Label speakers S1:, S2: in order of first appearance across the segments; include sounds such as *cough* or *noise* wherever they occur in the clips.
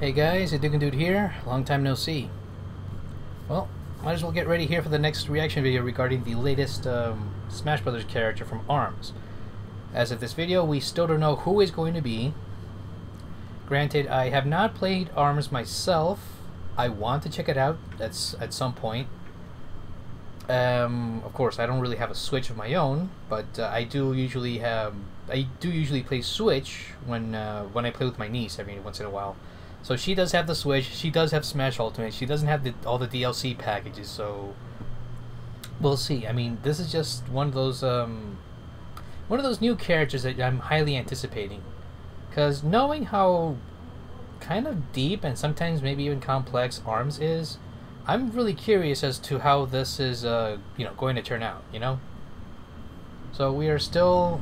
S1: Hey guys, Hadouken Dude here. Long time no see. Well, might as well get ready here for the next reaction video regarding the latest um, Smash Brothers character from ARMS. As of this video, we still don't know who is going to be. Granted, I have not played ARMS myself. I want to check it out at, at some point. Um, of course, I don't really have a Switch of my own, but uh, I do usually have I do usually play Switch when uh, when I play with my niece every once in a while. So she does have the Switch. She does have Smash Ultimate. She doesn't have the, all the DLC packages. So we'll see. I mean, this is just one of those um, one of those new characters that I'm highly anticipating. Because knowing how kind of deep and sometimes maybe even complex Arms is, I'm really curious as to how this is, uh, you know, going to turn out. You know. So we are still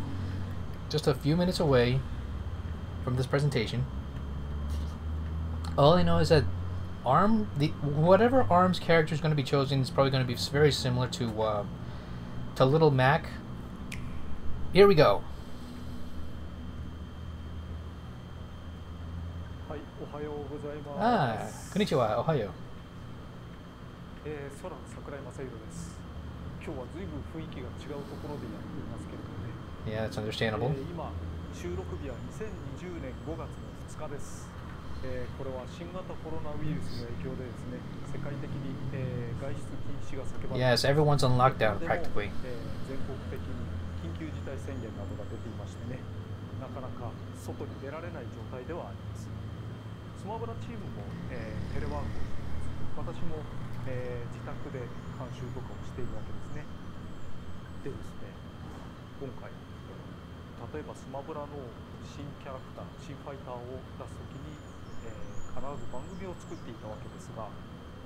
S1: just a few minutes away from this presentation. All I know is that Arm, the whatever Arm's character is going to be chosen is probably going to be very similar to uh, to Little Mac. Here we go.
S2: はい、おはようございます。
S1: Ah, konnichiwa, ohayo.
S2: えー、空桜井正宏です。今日は随分雰囲気が違うところでやっていますけれどもね。
S1: Yeah, that's
S2: え
S1: understandable.
S2: ー今収録日は2020年5月の2日です。 えーこれは新型コロナウイルスの影響でですね、世界的に、えー外出禁止が叫ばれています
S1: Yes, everyone's on lockdown practically.
S2: えー全国的に緊急事態宣言などが出ていましてね、なかなか外に出られない状態ではあります。スマブラチームも、えーテレワークをしています。私も、えー自宅で監修とかをしているわけですね。でですね、今回、例えばスマブラの新キャラクター、新ファイターを出すときに、叶を作っていたわけですが、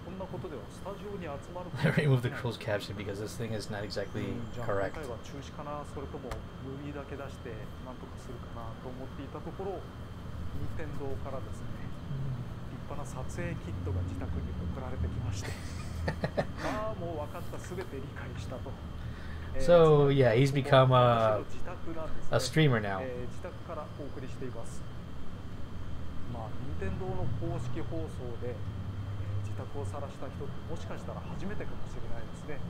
S2: こんなことではスタジオに集まる。I
S1: removed the closed caption because this thing is not exactly correct.
S2: 今回は中止かな、それともムービーだけ出してなんとかするかなと思っていたところ、任天堂からですね、立派な撮影キットが自宅に送られてきまして、ああもう分かった、すべて理解したと。
S1: So yeah, he's become a, a streamer now.
S2: まあ、任天堂の公式放送で、えー自宅を晒した人ってもしかしたら初めてかもしれないですね。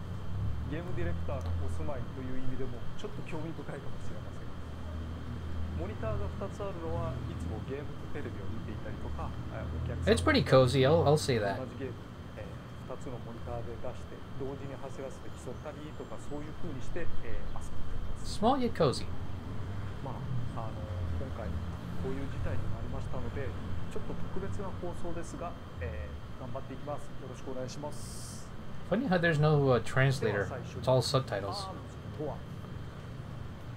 S2: ゲームディレクターのお住まいという意味でもちょっと興味深いかもしれません。モニターが2つあるのはいつもゲームとテレビを見ていたりとか、えーお客さん
S1: It's pretty cozy, I'll, I'll say
S2: 同
S1: that.
S2: じゲーム、え2つのモニターで出して同時に走らせて競ったりとかそういう風にして、えー遊んでいます。
S1: Small yet cozy.
S2: まあ、あの今回こういう事態になりましたのでちょっと特別な放送ですが、えー頑張っていきますよろしくお願いします
S1: Funny how there's no uh,
S2: で
S1: translator.
S2: は最初に
S1: It's all subtitles.
S2: ARMS とは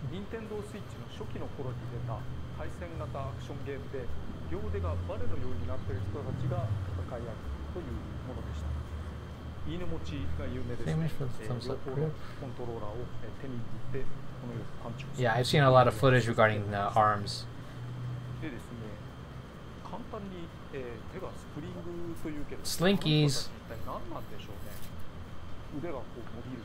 S2: 任天堂スイッチの初期の頃に出た対戦型アクションゲームで両腕がバネのようになっている人たちが戦い合うというものでした犬持ちが有名ですね
S1: Famous for the
S2: えー
S1: thumbs
S2: 両
S1: up
S2: 方の
S1: grip.
S2: コントローラーをえー手に握ってこのようにパンチをする
S1: Yeah, I've seen a lot of footage regarding uh, ARMS.
S2: でですね、
S1: Slinkies
S2: この人たち一体何なんでしょうね。腕がこう伸びる。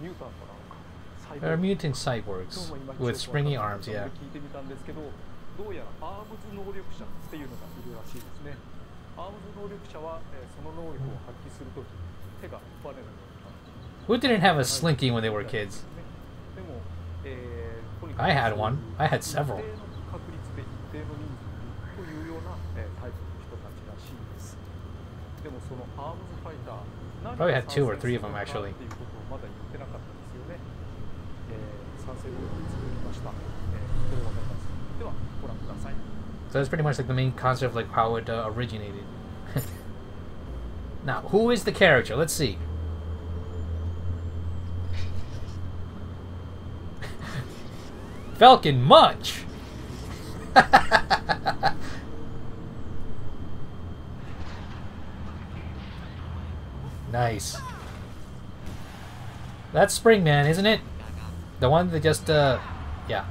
S2: ミュータントなのか。サイボ
S1: They're
S2: ーグ
S1: mutant
S2: 今
S1: cyborgs
S2: 日もいまいち
S1: with
S2: よくわかん
S1: springy
S2: ない
S1: arms,
S2: ので
S1: yeah.
S2: 聞いてみたんですけど、どうやらアームズ能力者っていうのがいるらしいですね。アームズ能力者は、えーその能力を発揮するとき、手がバネのようになっている
S1: Who didn't have a slinky when they were kids?
S2: でも、えーとにかく
S1: I had one. I had several.
S2: えータイプの人たちらしいです。でもそのアームズファイター、何
S1: Probably
S2: が
S1: had two or
S2: 参戦
S1: three of
S2: する
S1: them,
S2: のか
S1: actually.
S2: っていうことをまだ言ってなかったですよね。えー参戦ルールを作りました。えーこれわかります。では、ご覧ください。
S1: So that's pretty much like the main concept of like how it uh, originated. *laughs* now, who is the character? Let's see. *laughs* Falcon Munch. *laughs* nice. That's Spring Man, isn't it? The one that just uh yeah.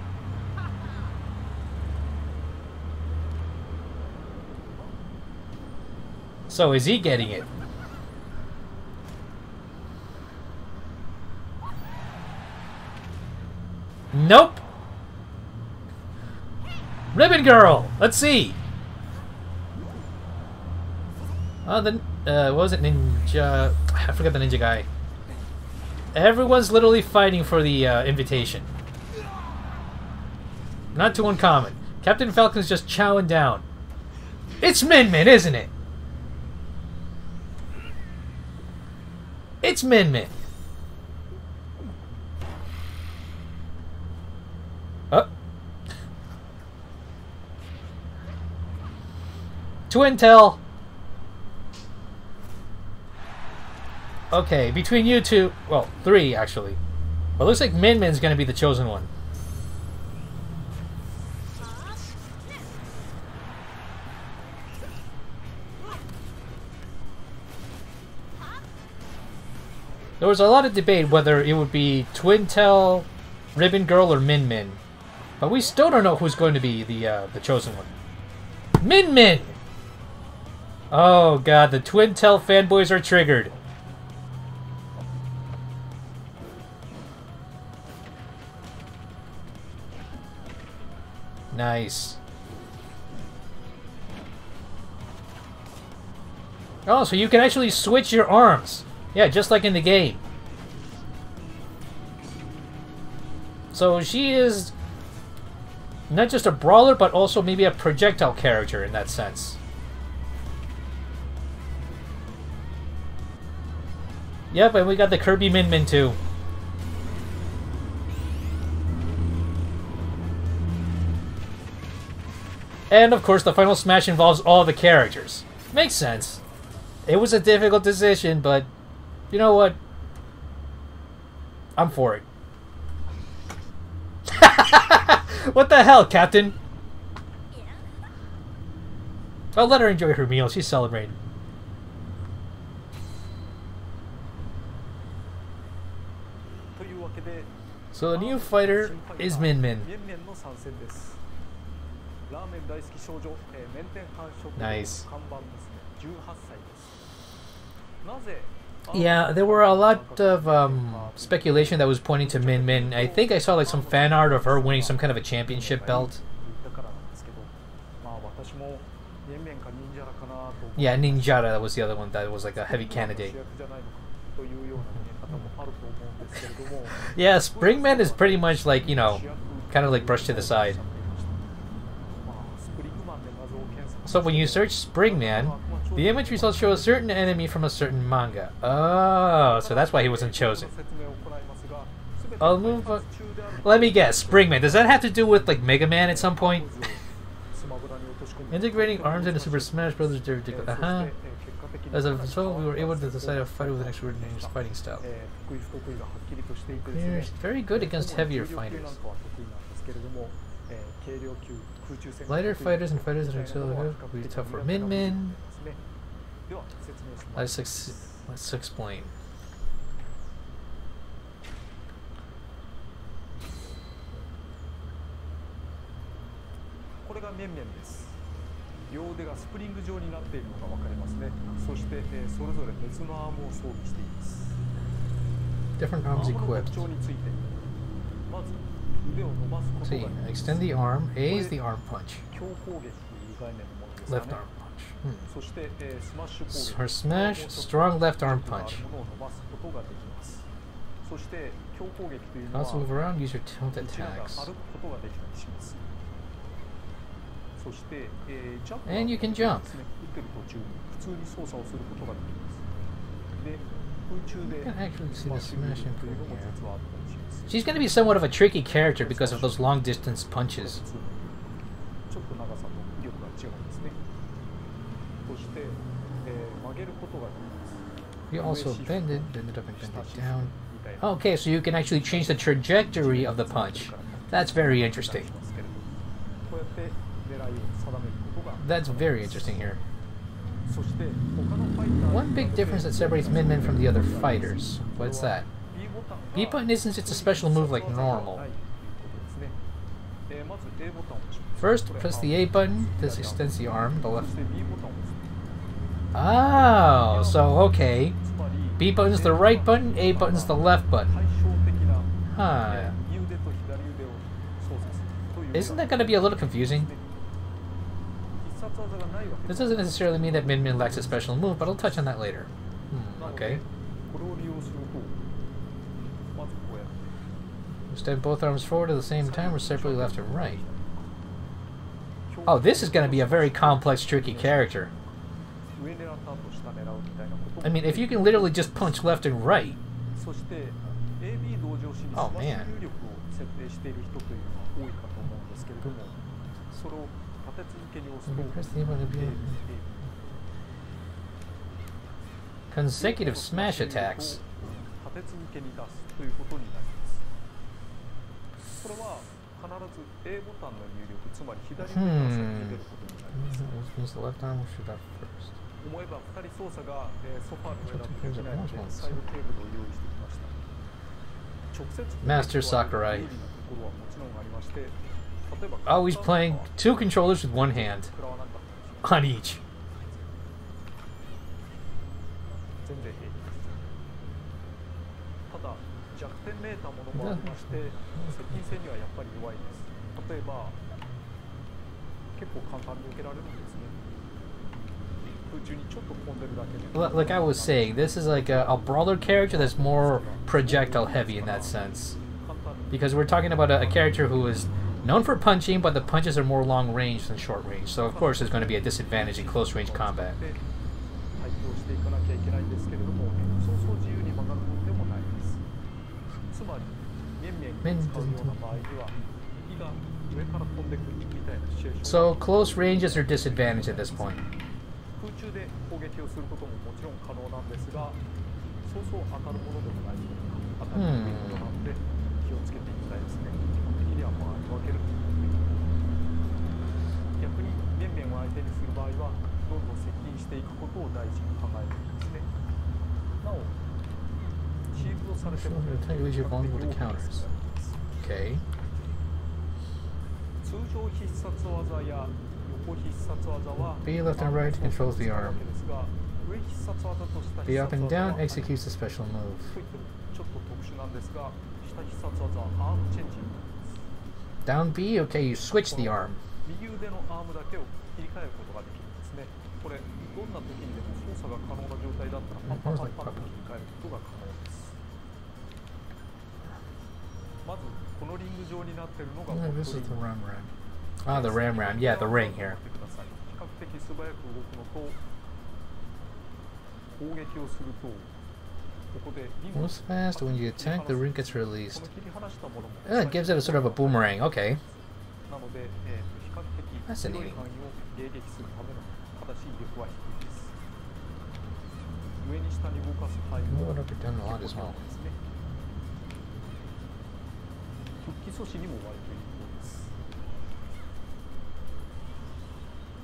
S1: So is he getting it? Nope. Ribbon Girl. Let's see. Oh, the uh, what was it ninja? I forgot the ninja guy. Everyone's literally fighting for the uh, invitation. Not too uncommon. Captain Falcon's just chowing down. It's Min Min, isn't it? It's Min Min. Oh. Twintelle. Okay, between you two, well, three actually. Well, looks like Min Min's gonna be the chosen one. There was a lot of debate whether it would be Twintelle, Ribbon Girl, or Min Min. But we still don't know who's going to be the uh, the chosen one. Min Min! Oh god, the Twintelle fanboys are triggered. Nice. Oh, so you can actually switch your arms. Yeah, just like in the game. So she is not just a brawler, but also maybe a projectile character in that sense. Yep, and we got the Kirby Min Min too. And of course, the final smash involves all the characters. Makes sense. It was a difficult decision, but you know what? I'm for it. *laughs* what the hell, Captain? I'll let her enjoy her meal. She's celebrating. So the new fighter is Min Min. Nice. Yeah, there were a lot of um, speculation that was pointing to Min Min. I think I saw like some fan art of her winning some kind of a championship belt. Yeah, Ninjara, that was the other one that was like a heavy candidate. *laughs* yeah, Spring Man is pretty much like, you know, kind of like brushed to the side. So when you search Spring Man, the image results show a certain enemy from a certain manga. Oh, so that's why he wasn't chosen. Let me guess, Spring Man. Does that have to do with like Mega Man at some point? Integrating arms into Super Smash Bros. Uh huh. As a result, we were able to decide a fight with an extraordinary fighting style. Very good against heavier fighters. Lighter fighters and fighters that are auxiliary would be tough for Min Min. Let's, ex let's explain.
S2: This 両腕がスプリング状になっているのが分かりますねそして、えー、それぞれ別のアームを装備しています
S1: Different arms equipped. まず See, extend the arm. A is the arm punch. Left arm punch. Hmm. Her smash, strong left arm punch. Also move around, use your tilt attacks. And you can jump. She's going to be somewhat of a tricky character because of those long distance punches. You also bend it, bend it up and bend it down. Okay, so you can actually change the trajectory of the punch. That's very interesting. That's very interesting here. One big difference that separates Min Min from the other fighters. What's that? B button isn't it's a special move like normal. First, press the A button. This extends the arm, the left. Oh, so okay. B button's the right button, A button's the left button. Huh.
S2: Isn't that going to be a
S1: little
S2: confusing? This
S1: doesn't necessarily mean that Min Min lacks a special move, but I'll touch on that later. Hmm, okay. Step both arms forward at the same time or separately left and right. Oh, this is going to be a very complex, tricky character. I mean, if you can literally just punch left and right. Oh, man. consecutive smash attacks.
S2: 立て続けに出すということになりますこれは必ず A ボタンの入力つまり左の方が先に出ることになります、
S1: Use the left arm or shoot that first?
S2: 思えば2人操作が、えーソファーで選ぶできないのでサイドテーブルを用意してきました直接
S1: Master Sakurai.
S2: 有利なところはもちろんありまして Oh,
S1: he's playing two controllers with one hand. On each. Like I was saying, this is like a, a brawler character that's more projectile heavy in that sense. Because we're talking about a, a character who is Known for punching, but the punches are more long range than short range, so of course there's going to be a disadvantage in close range combat. So close ranges are disadvantaged at this point.
S2: Hmm. 相手にする場合はどんどん接近していくことを大事に考えるんですねなおシールドされても
S1: Sure, tell you you're vulnerable to counters. Okay.
S2: 通常必殺技や横必殺技は
S1: B left and right controls the arm.
S2: ですが上必殺技とした
S1: B up and
S2: 必殺技
S1: down
S2: は
S1: executes the special move.
S2: といってもちょっと特殊なんですが下必殺技はアームチェンジになります
S1: Down B, okay, you switch the arm.
S2: 右腕のアームだけを
S1: this is the Ramram Ah, the Ramram. Yeah, the ring here. Moves fast when you attack, the ring gets released. Yeah, it gives it a sort of a boomerang. Okay.
S2: Fascinating. 迎撃するための正しい力は低いです上に下に動かす
S1: 配分は
S2: 結構強ですね復帰阻止にも割とい
S1: い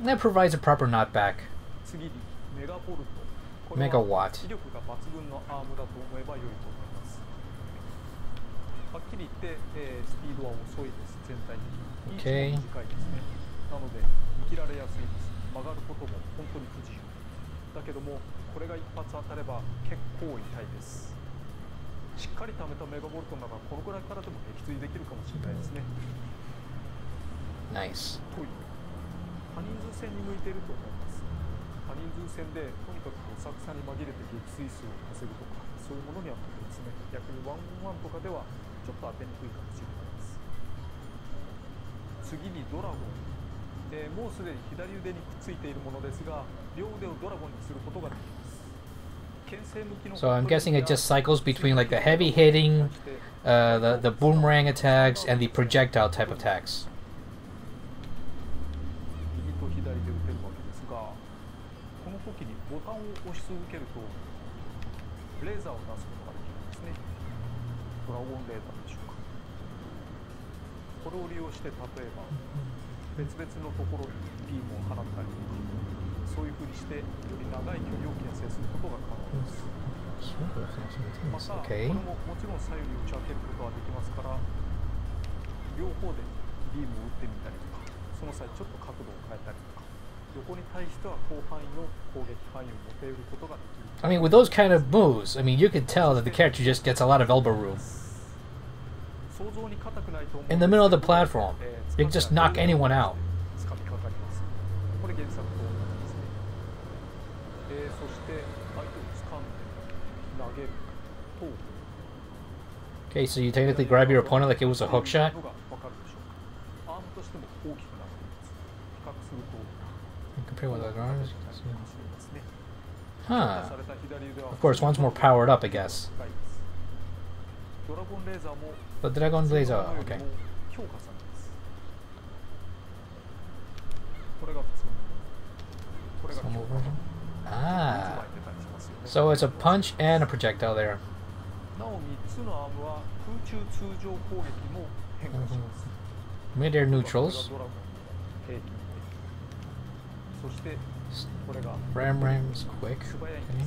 S1: That provides a proper knockback.
S2: Megawatt. はっきり言って、えー、スピードは遅いです、全体的に。
S1: Okay.
S2: なので生きられやすいです。曲がることも本当に不自由。だけどもこれが一発当たれば結構痛いです。しっかり貯めたメガボルトならこのぐらいからでも撃墜できるかもしれないですね。
S1: Nice.
S2: という。多人数戦に向いていると思います。多人数戦でとにかくおさに紛れて撃墜数を稼ぐとかそういうものには向いてですね。逆にワンオンワンとかではちょっと当てにくいかもしれないです。次にドラゴン、えーもうすでに左腕にくっついているものですが両腕をドラゴンにすることができます牽制向きの
S1: So I'm guessing it just cycles between like the heavy hitting, uh, the the boomerang attacks, and the projectile type attacks.
S2: 別々のところにビームを放ったりそういうふうにしてより長い距離を牽制することが可能ですまた.これももちろん左右に打ち分けることができますから両方でビームを打ってみたりとかその際ちょっと角度を変えたりとか横に対しては広範囲の攻撃範囲を持てることができる
S1: I mean, with those kind of moves, I mean, you can tell that the character just gets a lot of elbow room. in the middle of the platform. You can just knock anyone out. Okay, so you technically grab your opponent like it was a hook shot. Compare with other arms. Huh. Of course, one's more powered up, I guess. The
S2: Dragon's Laser,
S1: okay. Ah. So it's a punch and a projectile there.
S2: Mm-hmm.
S1: Mid-air neutrals. Ram rams quick. Okay.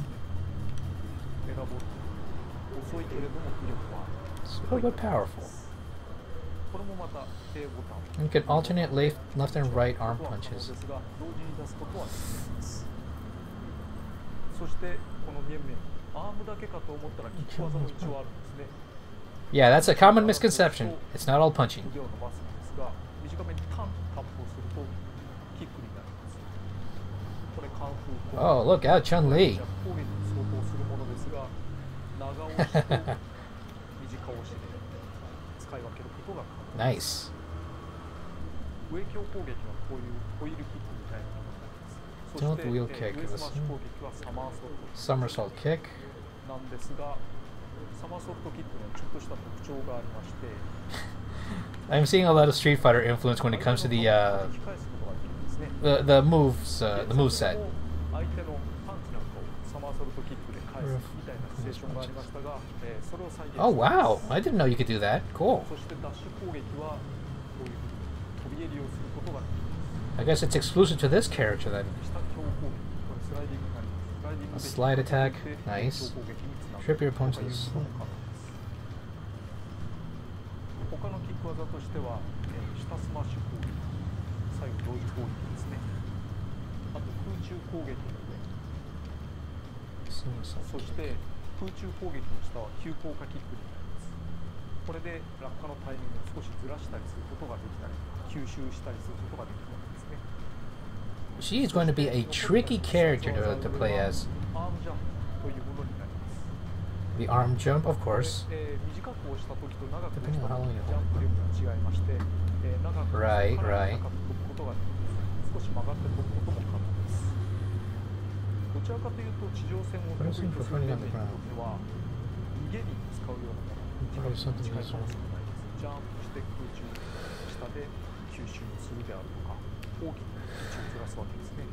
S1: Portland powerful. You can alternate left, left and right arm punches. Yeah, that's a common misconception. It's not all punching. Oh, look out, Chun Li. *laughs* Nice. Tilt wheel kick
S2: is
S1: somersault kick. *laughs* I'm seeing a lot of Street Fighter influence when it comes to the uh, the, the moves uh, the move set. Oh wow, I didn't know you could do that. Cool. I guess it's exclusive to this character then. A slide attack, nice. Trip your opponents.
S2: So,
S1: to
S2: いう
S1: the
S2: ことも可能です他のキック技としては、えー下スマッシュ攻撃最後同時攻撃ですねあと空中攻撃の上そして空中攻撃の下は急降下キックになりますこれで落下のタイミングを少しずらしたりすることができたり吸収したりすることができるわけですね
S1: She is going to be a tricky character to, to play as.
S2: アームジャンプというものになります
S1: The arm jump, of course.
S2: えー短く押した時と長く押
S1: Depending
S2: した
S1: on how
S2: 時
S1: long you
S2: ジャンプ力が違いまして、えー長く
S1: Right,
S2: かなり
S1: right.
S2: どちらかというと地上戦を得意とする
S1: Pressing for
S2: 面
S1: running
S2: 々
S1: on
S2: に
S1: the
S2: とっては逃げに使うようなもの
S1: Probably something
S2: 近いかも
S1: else.
S2: しれないですジャンプして空中下で吸収をするであるとか大きく位置をずらすわけですね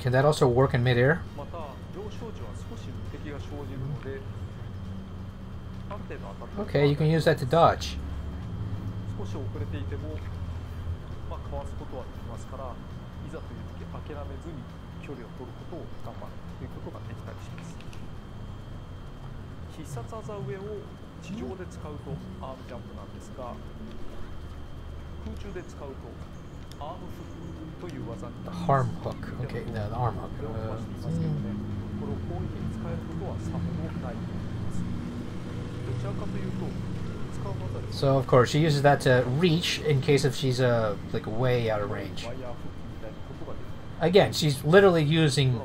S1: Can that also work in midair?
S2: また上昇時は少し無敵が生じるのである程度当たって
S1: Okay, you can use that to dodge.
S2: 少し遅れていても、まあ、かわすことはできますからいざという時諦めずに 距離を取ることを頑張るということができたりします必殺技上を地上で使うとアームジャンプなんですが空中で使うとアームフックという技に
S1: The
S2: なります
S1: arm hook. Okay, the, the arm hook.
S2: これを飛ばしてい
S1: Uh,
S2: ますけどね
S1: mm,
S2: これを攻撃に使えることはさほどないと思いますどちらかというと使う技です
S1: So of course she uses that to reach in case if she's uh like way out of
S2: ワ
S1: range. Again, she's literally using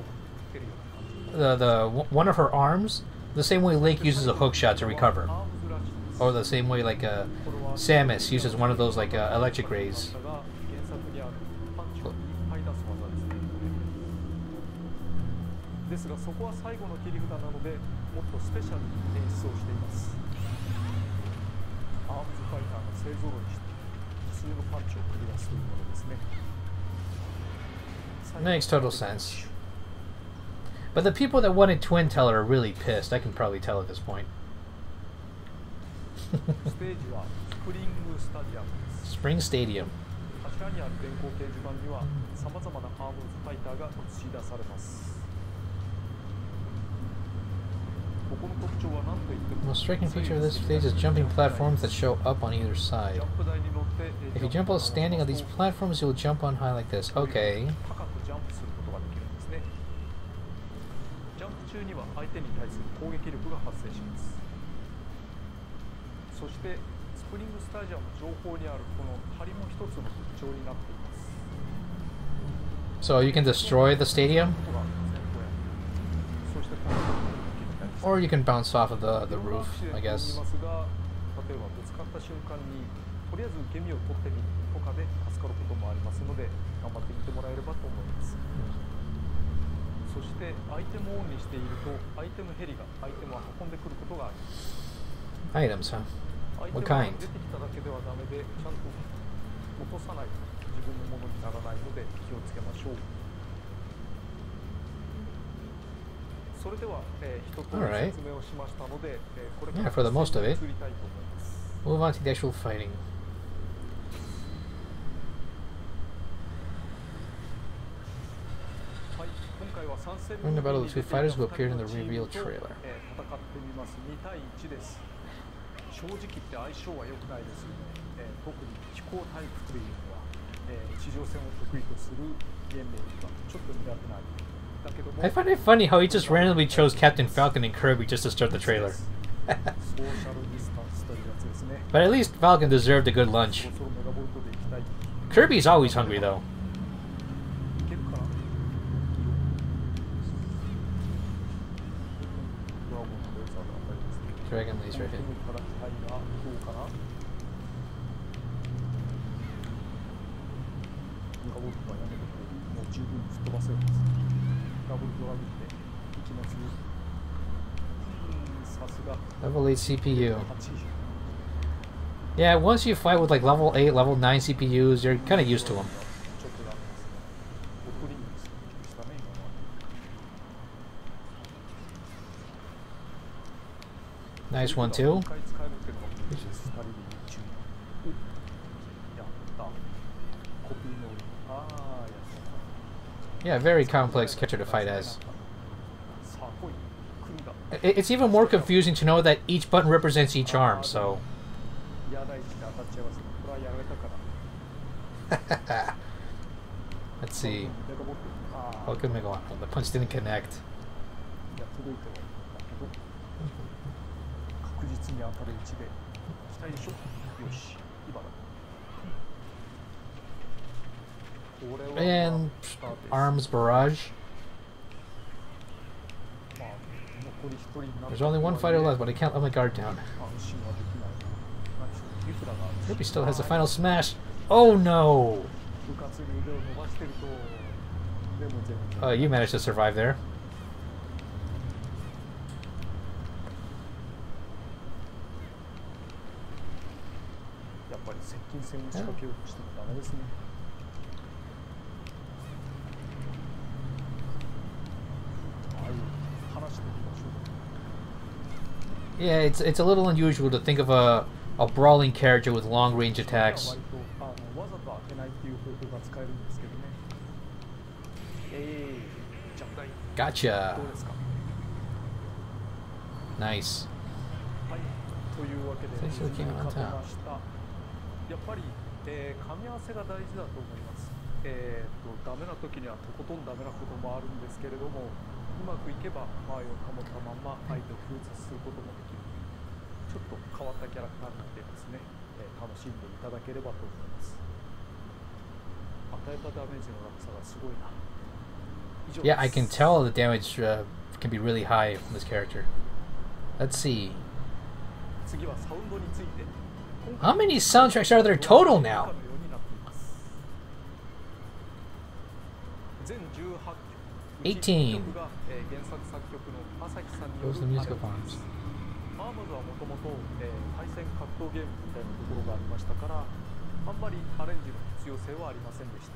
S1: the, the one of her arms the same way Link uses a hook shot to recover, or the same way like uh, Samus uses one of those like uh, electric rays. Makes total sense. But the people that wanted Twintelle are really pissed. I can probably tell at this point. *laughs* Spring Stadium. The most striking feature of this stage is jumping platforms that show up on either side. If you jump while standing on these platforms, you will jump on high like this. Okay.
S2: 中には相手に対する攻撃力が発生します。そしてスプリングスタジアム上方にあるこの梁も一つの特徴になっています。
S1: So you can destroy the stadium, or you can bounce off of the, the roof, I guess.
S2: 例えばぶつかった瞬間にとりあえず受け身を取ってみるとかで助かることもありますので頑張ってみてもらえればと思いますそしてアイテムをオンにしているとアイテムヘリがアイテムを運んでくることがあります
S1: Items, huh?
S2: アイテ
S1: What
S2: ムが
S1: kind?
S2: 出てきただけではダメでちゃんと落とさないと自分のものにならないので気をつけましょうそれでは、えー、一通り
S1: Alright.
S2: 説明をしましたので、えーこれか
S1: Yeah,
S2: ら
S1: for the most of it.
S2: 移りたいと思います
S1: Move on to the actual fighting.
S2: はい、今回は3戦
S1: When the battle of two fighters who
S2: 2
S1: appeared in the
S2: 人の
S1: reveal
S2: チームと
S1: trailer.
S2: えー戦ってみます2対1です正直言って相性は良くないですよね、えー特に飛行タイプというのは、えー地上戦を得意とするゲームがちょっと苦手なんだけども
S1: I find it funny how he just randomly chose Captain Falcon and Kirby just to start the trailer.
S2: ソ*laughs* ーシャルディスタンスというやつですね
S1: But at least Falcon deserved a good lunch.
S2: そろそろメガボルトでいきたい
S1: Kirby's always hungry though. Dragon
S2: Lee's right here.
S1: Level 8 CPU. Yeah, once you fight with like level 8, level 9 CPUs, you're kind of used to them. Nice one too. Yeah, very complex catcher to fight as. It's even more confusing to know that each button represents each arm, so... *laughs* Let's see.
S2: What could
S1: we go on? The punch didn't connect.
S2: いや届いてはいるんだけど確実に当たる位置で期待でしょよし今だこれは
S1: And
S2: まあスタートです
S1: arms barrage.
S2: まあ残り一人になった
S1: There's only one fighter left, but I can't let my guard down.
S2: 安心はできないな何しろユフラが
S1: Ruby still has the final smash. Oh no!
S2: 部活に腕を伸ばしてるとでも全然
S1: Uh, you managed to survive there.
S2: Arasını.
S1: Yeah, it's it's a little unusual to think of a a brawling character with long range attacks. Gotcha. Nice.
S2: On. やっぱり、えー、噛み合わせが大事だと思います。えー、とダメな時にはとことんダメなこともあるんですけれども、うまくいけば間合いを保ったまま相手を封殺することもできる。ちょっと変わったキャラクターになってますね。えー楽しんでいただければと思います。与えたダメージの落差がすごいな。
S1: Yeah, I
S2: で
S1: can
S2: す
S1: tell the damage uh, can be really high from this character. Let's see.
S2: 次はサウンドについて。
S1: How many soundtracks are there total now?
S2: 全18曲
S1: 18
S2: 曲が、えー原作作曲の朝日さんに
S1: Goes
S2: よる
S1: the music of
S2: アレン
S1: arms.
S2: ジですアームズはもともと対戦格闘ゲームみたいなところがありましたからあんまりアレンジの必要性はありませんでした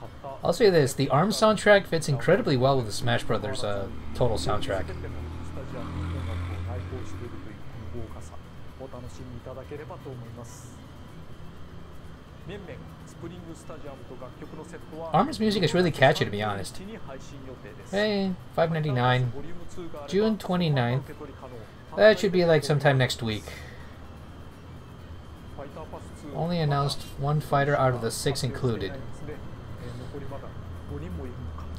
S2: たった
S1: I'll say this: the ARM soundtrack fits incredibly well with the Smash Brothers uh, total soundtrack.
S2: しみいただければと思います面々スプリングスタジアムと楽曲のセットは
S1: Armor's music is really catchy, to be honest.
S2: に配信予定です
S1: Hey, 5.99. June 29th. That should be like sometime next week. Only announced one fighter out of the six included.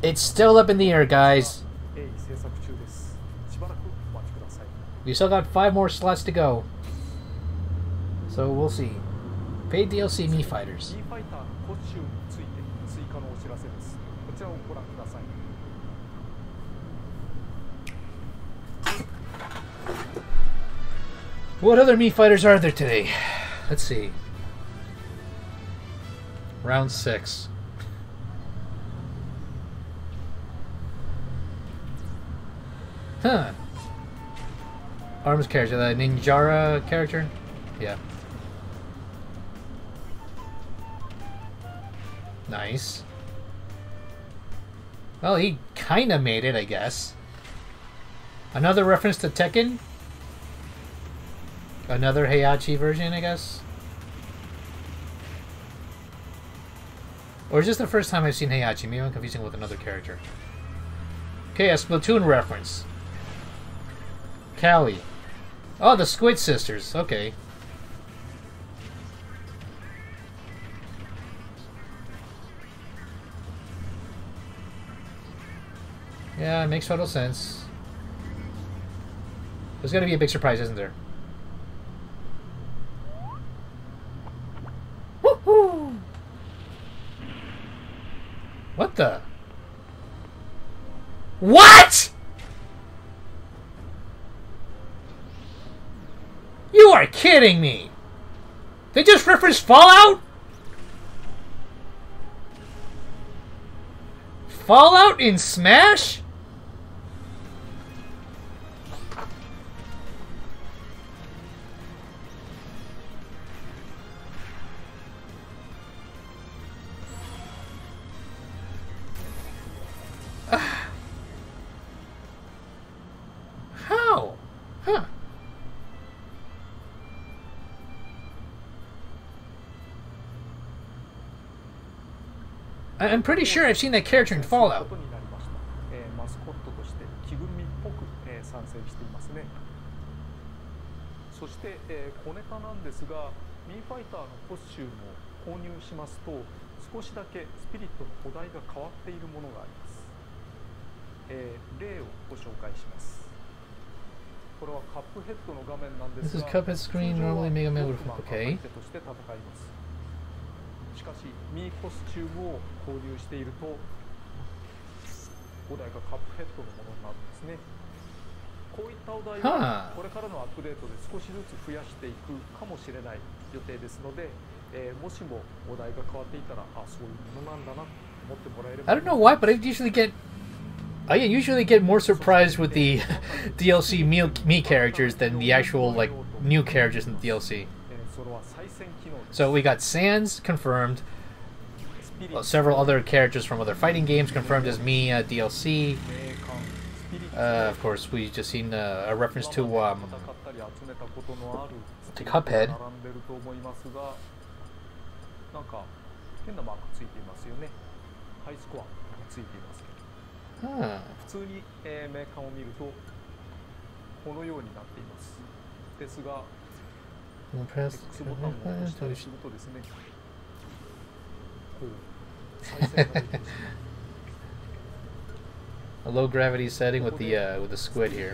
S1: It's still up in the air, guys.
S2: 鋭意制作中ですしばらくお待ちください
S1: We still got five more slots to go. So we'll see. Paid DLC Mii Fighters. What other Mii Fighters are there today? Let's see. Round 6. Huh. Arms character, the Ninjara character? Yeah. Nice. Well, he kinda made it, I guess. Another reference to Tekken? Another Heihachi version, I guess? Or is this the first time I've seen Heihachi? Maybe I'm confusing with another character. Okay, a Splatoon reference. Callie. Oh, the Squid Sisters. Okay. Yeah, it makes total sense. There's gonna be a big surprise, isn't there? Woohoo! What the? What? You are kidding me! They just referenced Fallout? Fallout in Smash? I'm pretty sure I've seen that character in Fallout. This is Cuphead screen, normally Mega Man would... Okay.
S2: しかしミーコスチュームを購入しているとお題がカップヘッドのものになるんですねこういったお題は
S1: はあ
S2: これからのアップデートで少しずつ増やしていくかもしれない予定ですので、えーもしもお題が変わっていたらあそういうものなんだなと思ってもらえれば
S1: I don't know why, but I usually get. I usually get more surprised with the *laughs* DLC me, me characters than the actual like new characters in the DLC.
S2: えーそれは再戦機能です
S1: So we got Sans confirmed,
S2: スピリッ
S1: uh,
S2: ト
S1: several other characters from other fighting games confirmed as me uh, DLC.
S2: 名鑑スピリット
S1: Uh, of course, we just seen uh, a reference to um,
S2: 戦ったり集めたことのある
S1: to Cuphead.
S2: 並んでると思いますがなんか変なマークついていますよねハイスコアがついていますけど
S1: huh.
S2: 普通に、えー、メーカーを見るとこのようになっていますですが
S1: Impressed.
S2: X ボタンを押したりするとですねこう再生が出てきます *laughs*
S1: A low gravity setting with the uh, with the squid
S2: こ
S1: here.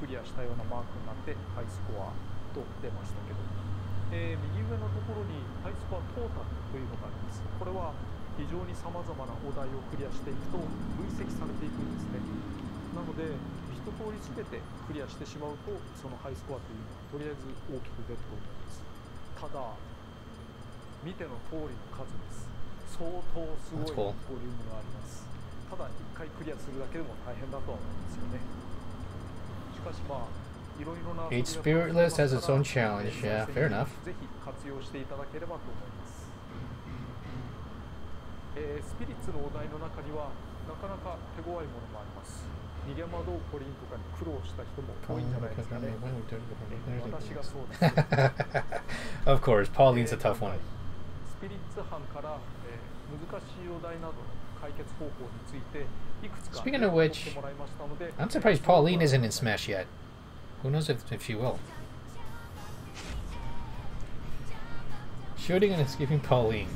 S1: Oh!
S2: クリアしたようなマークになってハイスコアと出ましたけど、えー右上のところにハイスコアトータルというのがあります。これは非常にさまざまなお題をクリアしていくと累積されていくんですね。なので一通り全てクリアしてしまうとそのハイスコアというのはとりあえず大きく出ると思います。ただ見ての通りの数です。相当すごいボ.リュームがあります。ただ一回クリアするだけでも大変だとは思うんですよね
S1: Each spirit list has its own challenge. Yeah, fair enough. *laughs* of course, Pauline's a tough one. Speaking of which, I'm surprised Pauline isn't in Smash yet. Who knows if, if she will. Shooting and escaping Pauline.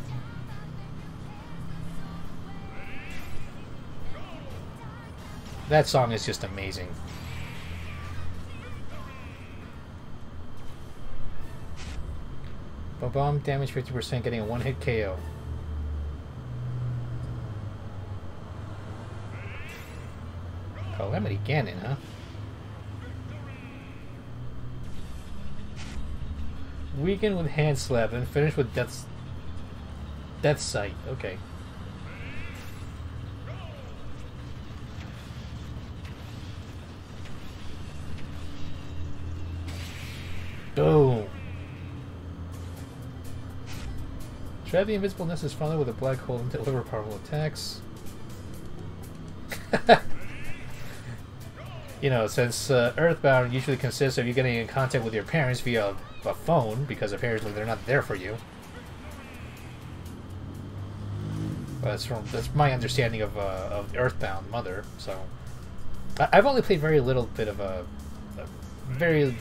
S1: That song is just amazing. Bomb damage 50%, getting a one-hit KO. KO. Calamity Ganon, huh? Weaken with Hand Slap and finish with Death's Death Sight. Okay. Boom. Trap the invisibleness is followed with a black hole and deliver powerful attacks. You know, since uh, Earthbound usually consists of you getting in contact with your parents via a phone, because apparently they're not there for you. Well, that's from that's my understanding of uh, of Earthbound Mother. So, I- I've only played very little bit of a, a very.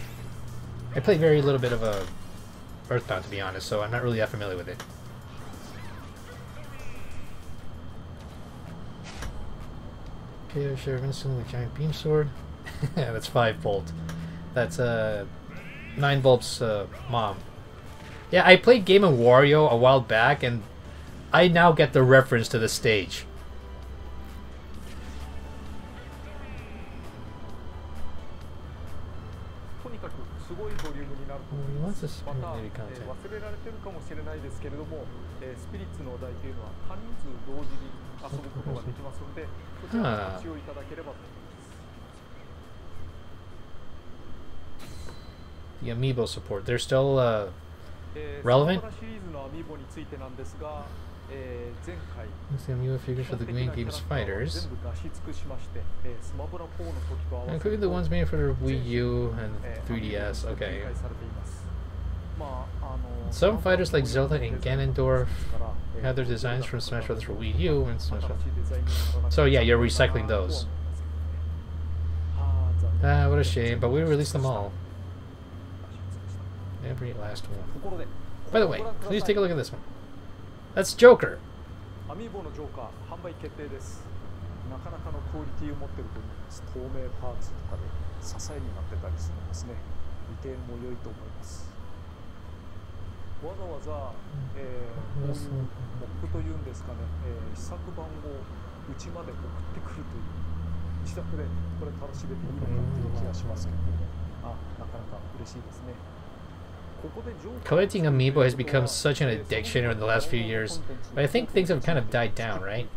S1: I played very little bit of a Earthbound to be honest, so I'm not really that familiar with it. Share of instantly with giant beam sword. *laughs* that's 5 volt. That's uh, 9 volts uh, mom. Yeah, I played Game of Wario a while back, and I now get the reference to the stage.
S2: Mm,
S1: what's
S2: this。
S1: the amiibo support. They're still uh, relevant? It's the amiibo figures for the
S2: main
S1: game's fighters. Including the ones made for Wii U and 3DS. Okay. Some fighters like Zelda and Ganondorf had their designs from Smash Bros. for Wii U and Smash Bros. So yeah, you're recycling those. Ah, what a shame, but we released them all. Every last one. By the way, please take a look at this one. That's Joker.
S2: アミーボのジョーカー販売決定です。なかなかのクオリティを持ってると思います。透明パーツとかで支えになってたりするんですね。利点も良いと思います。わざわざ、えー、モップというんですかね、えー試作版をうちまで送ってくるという。自宅でこれ楽しめていいのかっていう気がしますけれど。もあなかなか嬉しいですね
S1: Collecting amiibo has become such an addiction in the last few years, but I think things have kind of died down, right?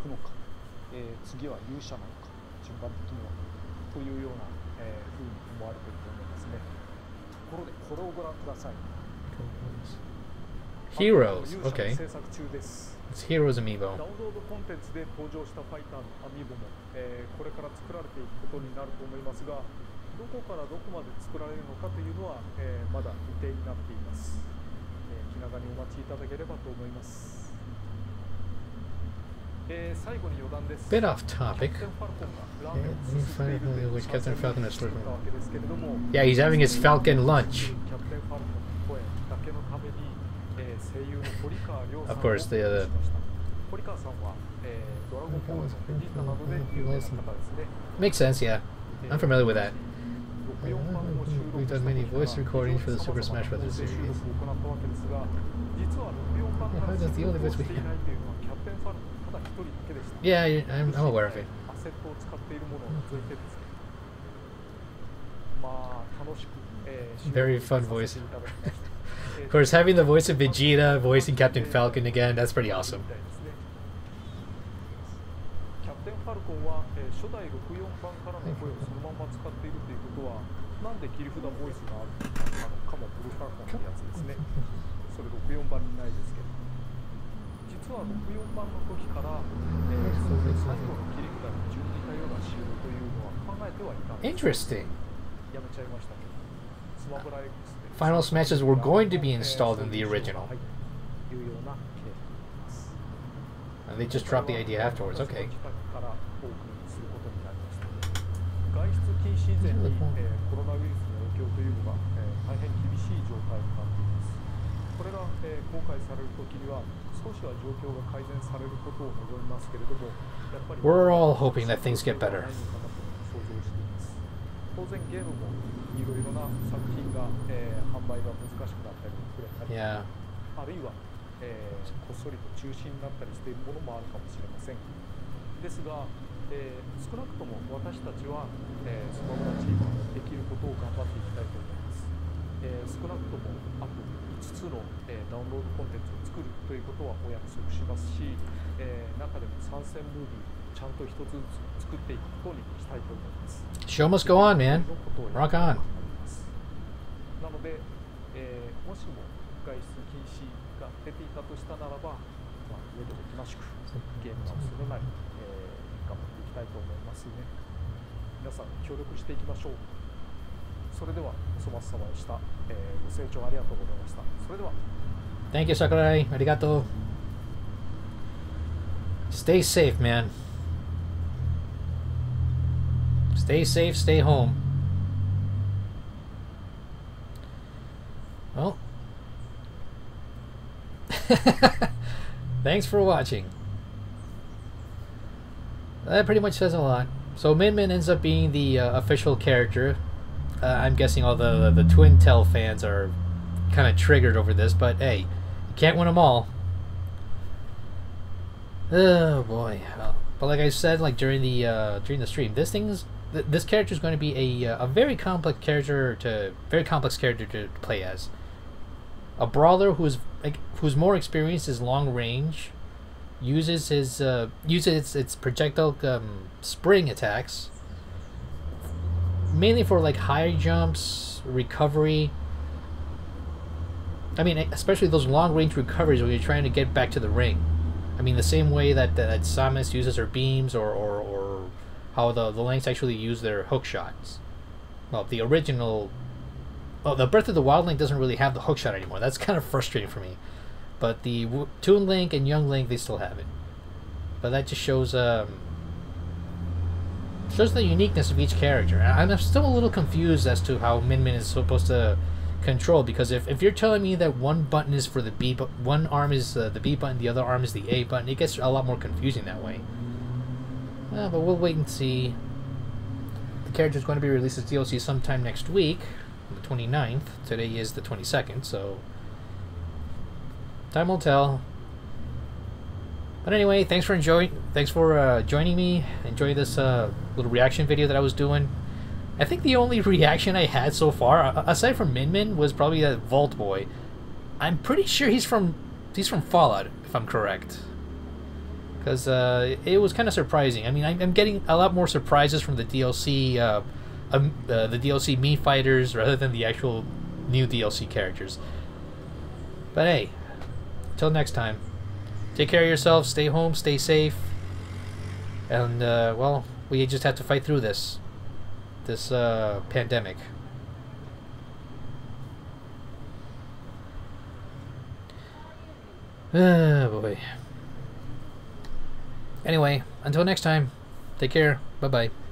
S1: Heroes, okay. It's Heroes Amiibo.
S2: ウンロードコンテンツで登場したファイターのアミーボも、えーこれから作られていくことになると思いますがどこからどこまで作られるのかというのは、えーまだ未定になっています、えー気長にお待ちいただければと思います、えー最後に余談です
S1: Bit off topic.
S2: キャプテンファルコンがラーメンを
S1: Yeah,
S2: すすっているという
S1: which Captain Falcon has
S2: 作ったわけですけれども
S1: Yeah, he's having his Falcon lunch.
S2: キャプテンファルコンの声だけのために、えー声優の堀川亮さん
S1: Of course, the, uh,
S2: を起用しました堀川さんは、えードラゴンボールのベジータなどで有名な方ですね
S1: Makes sense, yeah. I'm familiar with that. We've done many voice recordings for the Super Smash Bros. series. I that's the only voice we
S2: have.
S1: Yeah, I'm, I'm aware of it. Very fun voice. *laughs* of course, having the voice of Vegeta voicing Captain Falcon again, that's pretty awesome. Interesting Final smashes were going to be installed in the original. And they just dropped the idea afterwards. Okay.
S2: 外出禁止以前に、えーコロナウイルスの影響というのが、えー大変厳しい状態になっていますこれが、えー公開される時には少しは状況が改善されることを望みますけれどもやっぱり
S1: We're all hoping that things get better.
S2: 当然ゲームもいろいろな作品が、えー販売が難しくなったり遅れたり
S1: Yeah.
S2: あるいは、えーこっそりと中止になったりしているものもあるかもしれませんですが、えー少なくとも私たちは、えースマブラチームでできることを頑張っていきたいと思います、えー少なくともあと5つの、えーダウンロードコンテンツを作るということはお約束しますし、えー中でも参戦ムービーちゃんと一つずつ作っていくことにしたいと思います
S1: Show must go on, man. Rock
S2: や
S1: on.
S2: なので、えーもしも外出禁止が出ていたとしたならば、まあ、家でおとなしくゲームをするなり、たいと思いますね皆さん協力していきましょうそれではおそ松様でした、えーご清聴ありがとうございましたそれでは
S1: Thank you, Sakurai. Arigato. Stay safe, man. Stay safe, stay home. Well, thanks for watching. That pretty much says a lot. So Min Min ends up being the uh, official character. Uh, I'm guessing all the the Twintelle fans are kind of triggered over this, but hey, you can't win them all. Oh boy! But like I said, like during the uh, during the stream, this thing's th- this character is going to be a uh, a very complex character to very complex character to play as. A brawler who's like who's more experienced is long range, uses his uh, uses its, its projectile um, spring attacks mainly for like high jumps, recovery. I mean, especially those long range recoveries when you're trying to get back to the ring. I mean, the same way that that Samus uses her beams, or or, or how the the Links actually use their hook shots. Well, the original, well, the Breath of the Wild Link doesn't really have the hook shot anymore. That's *laughs* kind of frustrating for me. But the Toon Link and Young Link, they still have it. But that just shows um, shows the uniqueness of each character. I- I'm still a little confused as to how Min Min is supposed to control because if, if you're telling me that one button is for the B but one arm is uh, the B button, the other arm is the A button, it gets a lot more confusing that way. Well, but we'll wait and see. The character is going to be released as DLC sometime next week, the 29th. Today is the 22nd, so time will tell. But anyway, thanks for enjoying. Thanks for uh, joining me. Enjoy this uh, little reaction video that I was doing. I think the only *laughs* reaction I had so far, aside from Min Min, was probably that Vault Boy. I'm pretty sure he's from he's from Fallout, if I'm correct. Because uh, it was kind of surprising. I mean, I'm, getting a lot more surprises from the DLC, uh, um, uh, the DLC Mii fighters, rather than the actual new DLC characters. But hey, till next time. Take care of yourself, stay home, stay safe. And, uh, well, we just have to fight through this. This, uh, pandemic. Ah, *sighs* boy. Anyway, until next time, take care. Bye bye.